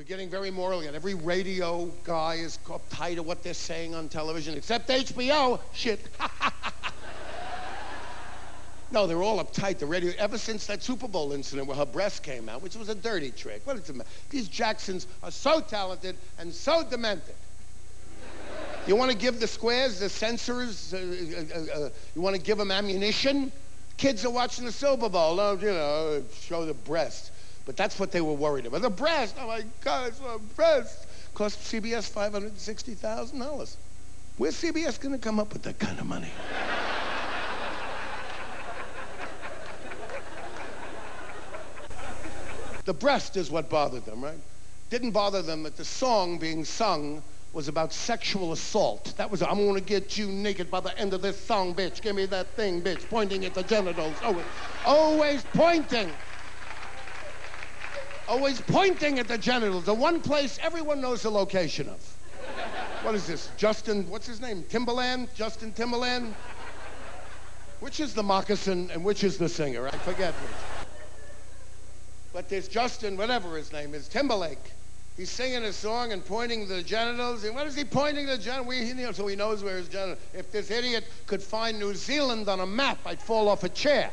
We're getting very moral again. Every radio guy is uptight of what they're saying on television, except HBO. Shit. no, they're all uptight. The radio, ever since that Super Bowl incident where her breast came out, which was a dirty trick. What is it? These Jacksons are so talented and so demented. You want to give the squares, the censors, uh, uh, uh, you want to give them ammunition? Kids are watching the Super Bowl, oh, you know, show the breast. But that's what they were worried about. The breast, oh my God, the breast. Cost CBS $560,000. Where's CBS going to come up with that kind of money? the breast is what bothered them, right? Didn't bother them that the song being sung was about sexual assault. That was, I'm gonna get you naked by the end of this song, bitch. Give me that thing, bitch. Pointing at the genitals. Always, always pointing. Always pointing at the genitals. The one place everyone knows the location of. What is this? Justin, what's his name? Timberland? Justin Timberland? Which is the moccasin and which is the singer? I forget which. But there's Justin, whatever his name is, Timberlake. He's singing a song and pointing the genitals. And what is he pointing the genitals? So he knows where his genitals. If this idiot could find New Zealand on a map, I'd fall off a chair.